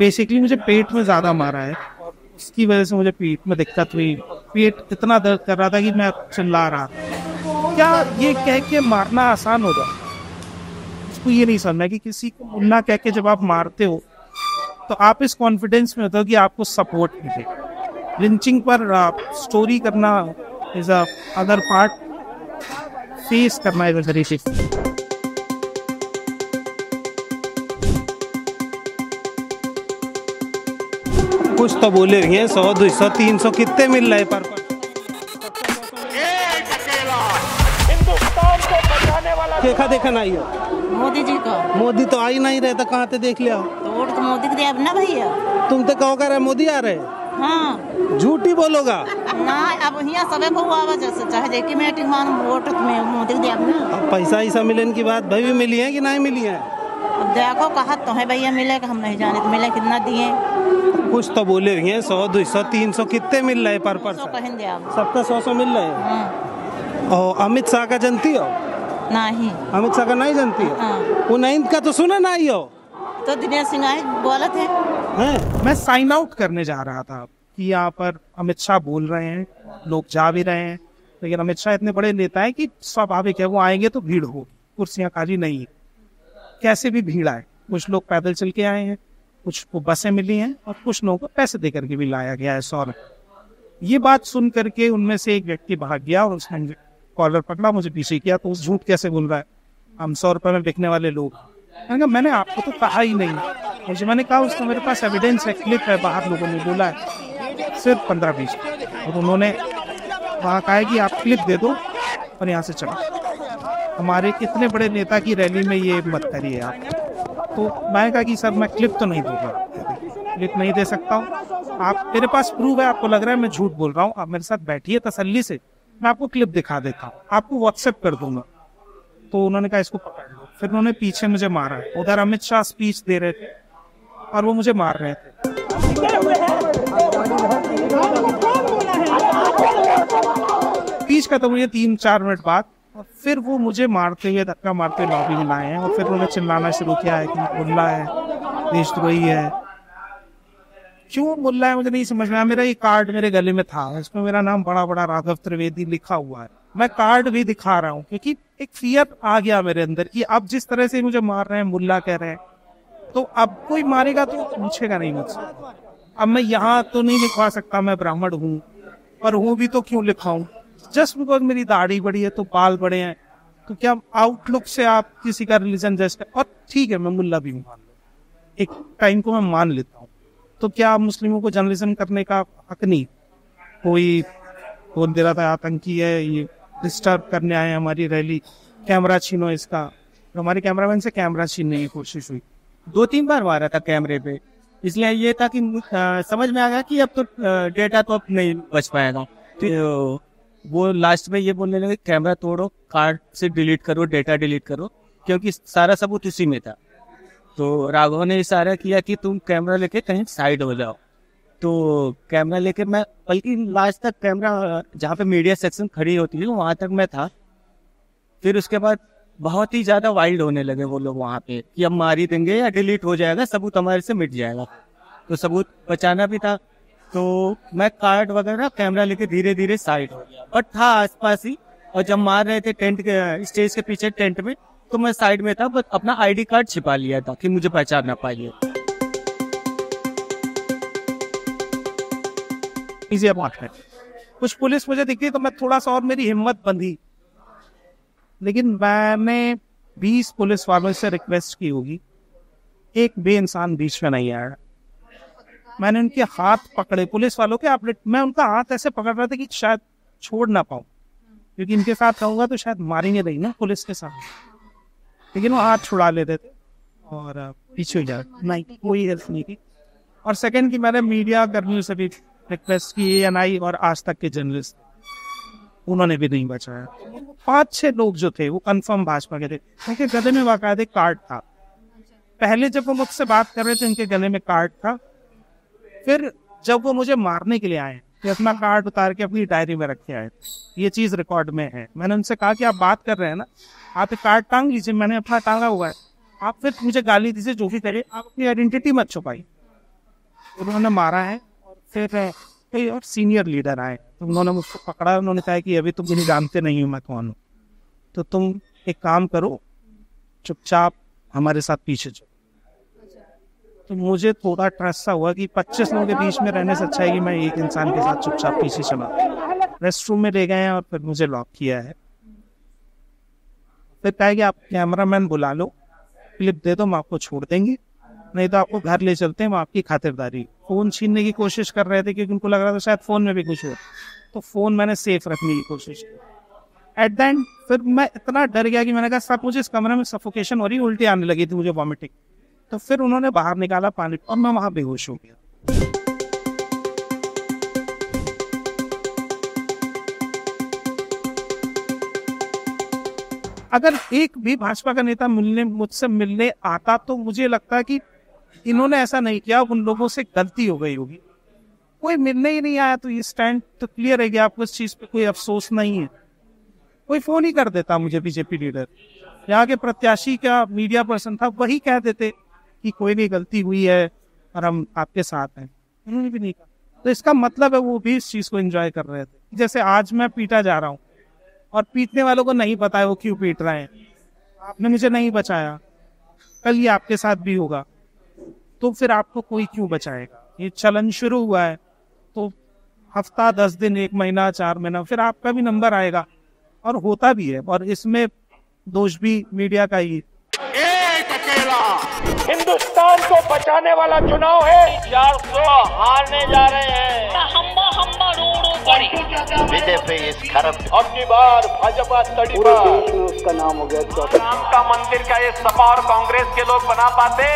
Basically मुझे पेट में ज़्यादा मारा है। उसकी वजह से मुझे पेट में दिक्कत हुई। पेट इतना दर्द कर रहा था कि मैं चिल्ला रहा था। क्या ये कह के मारना आसान होगा? उसको ये नहीं समझना कि किसी को मुन्ना कह के जब आप मारते हो तो आप इस कॉन्फिडेंस में होते हो कि आपको सपोर्ट मिले। लिंचिंग पर आप स्टोरी करना is a other part face करना वेरी कुछ तो बोले रही हैं सौ दो सौ तीन सौ कितने मिल रहे पर? देखा देखा नहीं हो मोदी जी का। मोदी तो आई नहीं रहे तो कहाँ ते देख लिया? तो वोट तो मोदी को दिया ना भैया। तुम तो कहो कर मोदी आ रहे हाँ। झूठ ही बोलोगा? ना अब यहाँ सबे आवा जैसे चाहे देखी मीटिंग वोट में मोदी को दिया ना। अब पैसा ऐसा मिलने की बात भाई भी मिली है कि नहीं मिली है? अब देखो कहा तो है भैया मिलेगा हम नहीं जाने तो मिले कितना दिए। कुछ तो बोले रही हैं सौ दो सौ तीन सौ कितने मिल रहे पर पर्सन? अब सबका सौ सौ मिल रहे हैं? हाँ। और अमित शाह का जनती हो? नहीं। अमित शाह का नहीं जनती हो? हाँ। वो नहीं का तो सुना नहीं हो? तो दिनेश सिंह आए बोला थे। हैं? मैं साइन आउट करने जा रहा था कि यहाँ पर अमित शाह बोल रहे हैं लोग जा भी रहे हैं। लेकिन अमित शाह इतने बड़े नेता हैं कि स्वाभाविक है वो आएँगे तो भीड़ हो कुर्सियाँ खाली नहीं है। कैसे भी भीड़ आए कुछ लोग पैदल चल के आए हैं। कुछ को बसें मिली हैं और कुछ लोगों को पैसे दे करके भी लाया गया है सौ ये बात सुन करके उनमें से एक व्यक्ति भाग गया और उसने कॉलर पकड़ा, मुझे पीछे किया तो उस झूठ कैसे बोल रहा है? हम सौ रुपये में बिकने वाले लोग। मैंने मैंने आपको तो कहा ही नहीं। मुझे, मैंने कहा उसका मेरे पास एविडेंस है क्लिप है, बाहर लोगों ने बोला है। सिर्फ़ पंद्रह बीस। और उन्होंने वहाँ कहा कि आप क्लिप दे दो और यहाँ से चलो। हमारे कितने बड़े नेता की रैली में ये मत करिए आप। तो मैं कहा कि सर, मैं क्लिप तो नहीं दूँगा क्लिप नहीं दे सकता हूँ। आप, मेरे पास प्रूफ है, आपको लग रहा है मैं झूठ बोल रहा हूँ। आप मेरे साथ बैठिए तसल्ली से। मैं आपको क्लिप दिखा देता हूँ। आपको व्हाट्सएप कर दूँगा। तो उन्होंने कहा, इसको पकड़ लो। फिर उन्होंने पीछे मुझे मारा। उधर अमित शाह स्पीच दे रहे थे और वो मुझे मार रहे थे। स्पीच खत्म हुई तीन, चार मिनट बाद। और फिर वो मुझे मारते हुए धक्का मारते लॉबी में लाए हैं और फिर उन्होंने चिल्लाना शुरू किया है कि मुल्ला है, देशद्रोही है। क्यों मुल्ला है मुझे नहीं समझ में मेरा ये कार्ड मेरे गले में था। इसमें मेरा नाम बड़ा बड़ा राघव त्रिवेदी लिखा हुआ है। मैं कार्ड भी दिखा रहा हूँ क्योंकि एक फियर आ गया मेरे अंदर कि अब जिस तरह से मुझे मार रहे हैं, मुल्ला कह रहे हैं तो अब कोई मारेगा तो पूछेगा नहीं मुझसे। अब मैं यहाँ तो नहीं लिखवा सकता, मैं ब्राह्मण हूँ। पर हूँ भी तो क्यों लिखाऊं? जस्ट बिकॉज़ मेरी दाढ़ी बड़ी है तो बाल बड़े हैं तो क्या आउटलुक से आप किसी का रिलीजन जज कर और ठीक है मैं मुल्ला भी हूँ मान लो। एक टाइम को मैं मान लेता हूँ। तो क्या मुस्लिमों को जर्नलिज्म करने का हक नहीं? कोई बोल दे रहा था आतंकी है ये डिस्टर्ब करने आए हमारी रैली कैमरा छीनो इसका। तो हमारे कैमरामैन से कैमरा छीनने की कोशिश हुई। दो तीन बार मारा था कैमरे पे। इसलिए ये था कि अ, समझ में आ गया कि अब तो डेटा तो अब नहीं बच पाएगा तो वो लास्ट में ये बोलने लगे, कैमरा तोड़ो कार्ड से डिलीट करो डेटा डिलीट करो, क्योंकि सारा सबूत उसी में था। तो राघव ने इशारा किया कि तुम कैमरा लेके कहीं साइड हो जाओ। तो कैमरा लेके मैं, बल्कि लास्ट तक कैमरा, जहाँ पे मीडिया सेक्शन खड़ी होती है वहाँ तक मैं था। फिर उसके बाद बहुत ही ज़्यादा वाइल्ड होने लगे वो लोग वहाँ पे, कि अब मार देंगे या डिलीट हो जाएगा, सबूत हमारे से मिट जाएगा। तो सबूत बचाना भी था तो मैं कार्ड वगैरह कैमरा लेके धीरे धीरे साइड हो गया। बट था आसपास ही और जब मार रहे थे टेंट के, स्टेज के पीछे टेंट में तो मैं साइड में था बट अपना आईडी कार्ड छिपा लिया था कि मुझे पहचान ना पाइए इजी कुछ पुलिस मुझे दिखी तो मैं थोड़ा सा और मेरी हिम्मत बंधी। लेकिन मैंने बीस पुलिस वालों से रिक्वेस्ट की होगी। एक बे इंसान बीच में नहीं आया। मैंने उनके हाथ पकड़े। पुलिस वालों के आप मैं उनका हाथ ऐसे पकड़ रहा था कि शायद छोड़ ना पाऊँ। क्योंकि इनके साथ रहूँगा तो शायद मारेंगे नहीं ना पुलिस के साथ। लेकिन वो हाथ छुड़ा लेते थे और पीछे हो जा नहीं, कोई हेल्प नहीं की। और सेकंड की मैंने मीडिया कर्मियों से भी रिक्वेस्ट की एन आई और आज तक के जर्नलिस्ट उन्होंने भी नहीं बचाया। पाँच छह लोग जो थे, वो कंफर्म भाजपा के थे। उनके गले में बाकायदे कार्ड था। पहले जब वो मुझसे बात कर रहे थे, उनके गले में कार्ड था। फिर जब वो मुझे मारने के लिए आए तो अपना कार्ड उतार के अपनी डायरी में रखे आए। ये चीज़ रिकॉर्ड में है। मैंने उनसे कहा कि आप बात कर रहे हैं ना आप एक कार्ड टांग लीजिए मैंने अपना टांगा हुआ है। आप फिर मुझे गाली दीजिए जो भी करिए आप अपनी आइडेंटिटी मत छुपाई उन्होंने मारा है और फिर कई और सीनियर लीडर आए। तो उन्होंने मुझको पकड़ा उन्होंने कहा कि अभी तुम मुझे जानते नहीं हो मैं कौन हूँ? तो तुम एक काम करो चुपचाप हमारे साथ पीछे चलो तो मुझे थोड़ा ट्रस्ट सा हुआ कि 25 लोगों के बीच में रहने से अच्छा है कि मैं एक इंसान के साथ चुपचाप पीछे चला। रेस्ट रूम में ले गए और फिर मुझे लॉक किया है। फिर कहा कि आप कैमरा मैन बुला लो। क्लिप दे दो, हम आपको छोड़ देंगे। नहीं तो आपको घर ले चलते हैं वो आपकी खातिरदारी। फ़ोन छीनने की कोशिश कर रहे थे क्योंकि उनको लग रहा था शायद फ़ोन में भी कुछ हो। तो फ़ोन मैंने सेफ़ रखने की कोशिश की। एट द एंड फिर मैं इतना डर गया कि मैंने कहा सर मुझे इस कमरे में सफोकेशन हो रही उल्टी आने लगी थी मुझे वॉमिटिंग तो फिर उन्होंने बाहर निकाला पानी और मैं वहाँ बेहोश हो गया। अगर एक भी भाजपा का नेता मिलने, मुझसे मिलने आता तो मुझे लगता कि इन्होंने ऐसा नहीं किया, उन लोगों से गलती हो गई होगी। कोई मिलने ही नहीं आया तो ये स्टैंड तो क्लियर है कि आपको इस चीज़ पे कोई अफसोस नहीं है। कोई फ़ोन ही कर देता मुझे बीजेपी लीडर यहाँ के प्रत्याशी का मीडिया पर्सन था, वही कह देते कि कोई नहीं गलती हुई है और हम आपके साथ हैं। उन्होंने भी नहीं कहा। तो इसका मतलब है वो भी इस चीज़ को एंजॉय कर रहे थे। जैसे आज मैं पीटा जा रहा हूँ और पीटने वालों को नहीं पता है वो क्यों पीट रहे हैं। आपने मुझे नहीं बचाया। कल ये आपके साथ भी होगा। तो फिर आपको कोई क्यों बचाएगा? ये चलन शुरू हुआ है। तो हफ़्ता, दस दिन, एक महीना, चार महीना, फिर आपका भी नंबर आएगा। और होता भी है। और इसमें दोष भी मीडिया का ही हिंदुस्तान को बचाने वाला चुनाव है। चार सौ हारने जा रहे हैं। हम्बा हम्बा रो रो पड़ी बीजेपी इस खरब अगली बार भाजपा तड़ी पूरे देश में उसका नाम हो गया राम का मंदिर का ये सपा और कांग्रेस के लोग बना पाते।